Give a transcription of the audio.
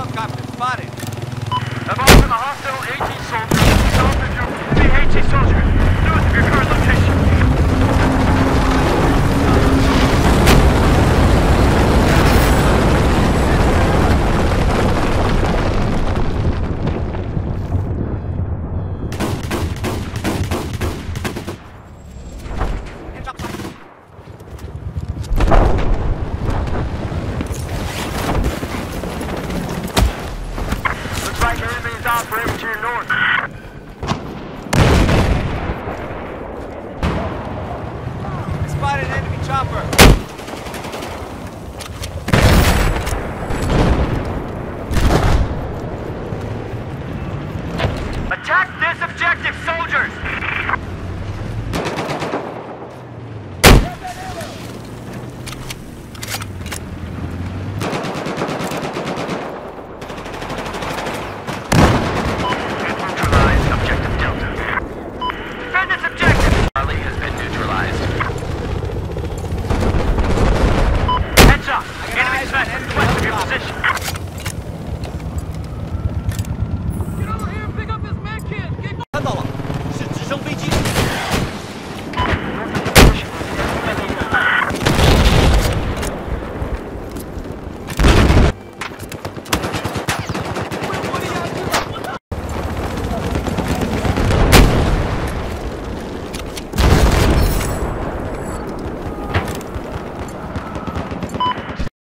helicopter spotted. I've also a hostile AT soldier south of your AT soldier. Tiger enemies out to your north. I spotted an enemy. Attack this objective, soldiers!